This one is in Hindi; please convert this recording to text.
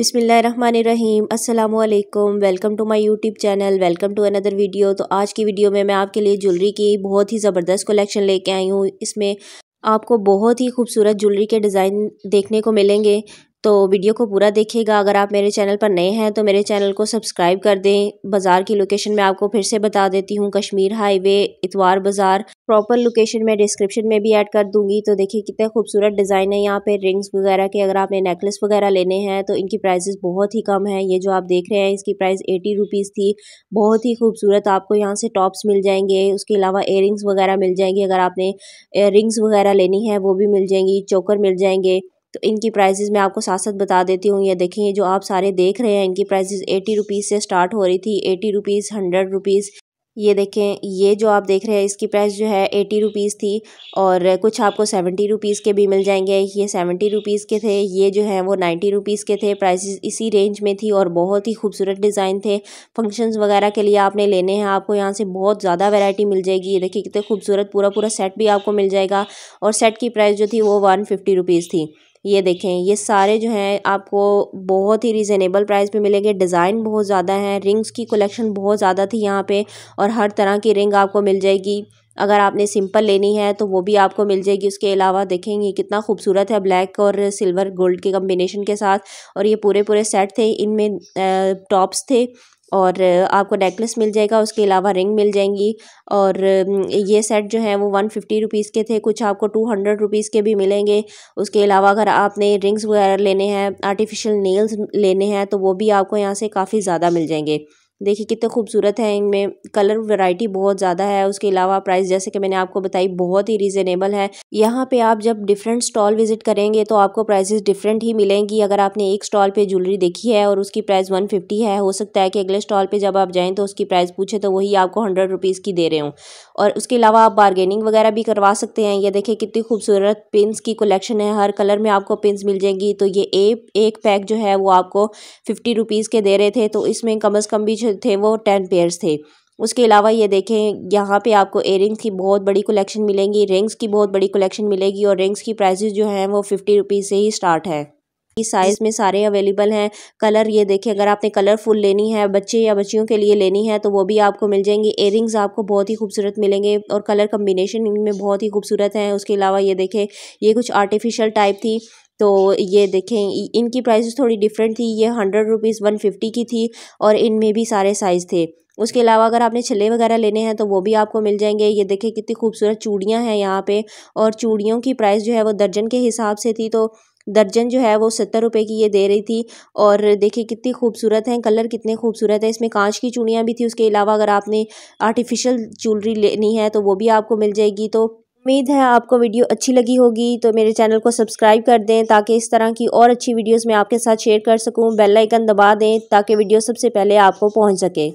बिसमीम अल्लाम welcome to my YouTube channel. Welcome to another video. तो आज की वीडियो में मैं आपके लिए ज्वेलरी की बहुत ही ज़बरदस्त कलेक्शन लेके आई हूँ। इसमें आपको बहुत ही खूबसूरत ज्वेलरी के डिज़ाइन देखने को मिलेंगे। तो वीडियो को पूरा देखिएगा। अगर आप मेरे चैनल पर नए हैं तो मेरे चैनल को सब्सक्राइब कर दें। बाज़ार की लोकेशन मैं आपको फिर से बता देती हूँ। कश्मीर हाईवे, इतवार बाज़ार, प्रॉपर लोकेशन मैं डिस्क्रिप्शन में भी ऐड कर दूँगी। तो देखिए, कितने खूबसूरत डिज़ाइन है यहाँ पे, रिंग्स वगैरह के। अगर आपने नेकलेस वगैरह लेने हैं तो इनकी प्राइजेस बहुत ही कम है। ये जो आप देख रहे हैं, इसकी प्राइस एटी रुपीज़ थी। बहुत ही खूबसूरत आपको यहाँ से टॉप्स मिल जाएँगे। उसके अलावा एयरिंग्स वगैरह मिल जाएँगी। अगर आपने रिंग्स वगैरह लेनी है, वो भी मिल जाएँगी। चोकर मिल जाएँगे। तो इनकी प्राइसेस मैं आपको साथ साथ बता देती हूँ। ये देखें, ये जो आप सारे देख रहे हैं, इनकी प्राइसेस एटी रुपीज़ से स्टार्ट हो रही थी एटी रुपीज़ हंड्रेड रुपीज़ ये देखें, ये जो आप देख रहे हैं, इसकी प्राइस जो है एटी रुपीज़ थी और कुछ आपको सेवेंटी रुपीज़ के भी मिल जाएँगे। ये सेवेंटी रुपीज़ के थे, ये जो है वो नाइन्टी रुपीज़ के थे। प्राइसेस इसी रेंज में थी और बहुत ही खूबसूरत डिज़ाइन थे। फ़ंक्शंस वगैरह के लिए आपने लेने हैं, आपको यहाँ से बहुत ज़्यादा वेराइटी मिल जाएगी। ये देखिए कितने खूबसूरत पूरा पूरा सेट भी आपको मिल जाएगा और सेट की प्राइस जो थी वो वन फिफ्टी रुपीज़ थी। ये देखें, ये सारे जो हैं आपको बहुत ही रिजनेबल प्राइस पे मिलेंगे। डिज़ाइन बहुत ज़्यादा हैं रिंग्स की कलेक्शन बहुत ज़्यादा थी यहाँ पे और हर तरह की रिंग आपको मिल जाएगी। अगर आपने सिंपल लेनी है तो वो भी आपको मिल जाएगी। उसके अलावा देखेंगे कितना खूबसूरत है ब्लैक और सिल्वर गोल्ड के कम्बिनेशन के साथ और ये पूरे पूरे सेट थे। इनमें टॉप्स थे। और आपको नेकलेस मिल जाएगा, उसके अलावा रिंग मिल जाएँगी। और ये सेट जो है वो वन फिफ्टी रुपीज़ के थे, कुछ आपको टू हंड्रेड रुपीज़ के भी मिलेंगे। उसके अलावा अगर आपने रिंग्स वगैरह लेने हैं आर्टिफिशियल नेल्स लेने हैं तो वो भी आपको यहाँ से काफ़ी ज़्यादा मिल जाएँगे। देखिए कितने खूबसूरत है इनमें। कलर वैरायटी बहुत ज़्यादा है। उसके अलावा प्राइस जैसे कि मैंने आपको बताई बहुत ही रीज़नेबल है। यहाँ पे आप जब डिफरेंट स्टॉल विज़िट करेंगे तो आपको प्राइसेस डिफरेंट ही मिलेंगी। अगर आपने एक स्टॉल पे ज्वेलरी देखी है और उसकी प्राइस वन फिफ्टी है, हो सकता है कि अगले स्टॉल पर जब आप जाएँ तो उसकी प्राइस पूछे तो वही आपको हंड्रेड रुपीज़ की दे रहे हूँ। और उसके अलावा आप बारगेनिंग वगैरह भी करवा सकते हैं। ये देखिए कितनी खूबसूरत पिन्स की कलेक्शन है। हर कलर में आपको पिन्स मिल जाएँगी। तो ये एक पैक जो है वो आपको फिफ्टी रुपीज़ के दे रहे थे। तो इसमें कम अज़ कम भी थे, वो टेन पेयर्स थे। उसके अलावा ये देखें, यहाँ पे आपको एयरिंग्स की बहुत बड़ी कलेक्शन मिलेंगी रिंग्स की बहुत बड़ी कलेक्शन मिलेगी और रिंग्स की प्राइसेस जो हैं, वो फिफ्टी रुपीज़ से ही स्टार्ट है। इस साइज़ में सारे अवेलेबल हैं। कलर ये देखें, अगर आपने कलरफुल लेनी है, बच्चे या बच्चियों के लिए लेनी है तो वो भी आपको मिल जाएँगी। एयरिंग्स आपको बहुत ही खूबसूरत मिलेंगे और कलर कम्बिनेशन इनमें बहुत ही खूबसूरत हैं। उसके अलावा ये देखें, ये कुछ आर्टिफिशियल टाइप थी। तो ये देखें इनकी प्राइसेस थोड़ी डिफरेंट थी। ये हंड्रेड रुपीज़ वन फिफ्टी की थी और इनमें भी सारे साइज़ थे। उसके अलावा अगर आपने छल्ले वगैरह लेने हैं तो वो भी आपको मिल जाएँगे। ये देखें कितनी खूबसूरत चूड़ियाँ हैं यहाँ पे और चूड़ियों की प्राइस जो है वो दर्जन के हिसाब से थी। तो दर्जन जो है वो सत्तर रुपए की ये दे रही थी और देखिए कितनी खूबसूरत हैं, कलर कितने खूबसूरत है। इसमें कांच की चूड़ियाँ भी थी। उसके अलावा अगर आपने आर्टिफिशियल ज्वेलरी लेनी है तो वो भी आपको मिल जाएगी। तो उम्मीद है आपको वीडियो अच्छी लगी होगी तो मेरे चैनल को सब्सक्राइब कर दें ताकि इस तरह की और अच्छी वीडियोस मैं आपके साथ शेयर कर सकूँ। बेल आइकन दबा दें ताकि वीडियो सबसे पहले आपको पहुँच सके।